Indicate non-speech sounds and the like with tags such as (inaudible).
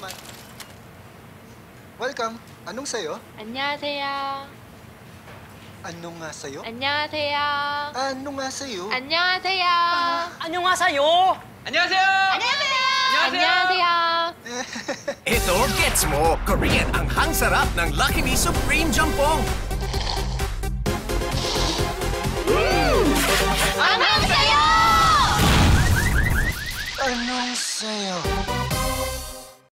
Salamat. Welcome. Anong sa'yo? 안녕하세요. Anong nga sa'yo? 안녕하세요. Ano nga sa'yo? 안녕하세요. Ah, ano nga sa'yo? 안녕하세요. 안녕하세요. (laughs) Ito, gets mo! Korean ang hang sarap ng Lucky Me Supreme Jampong! 안녕하세요. Anong sa'yo?